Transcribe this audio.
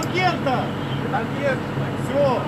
Тангента! Тангент. Все.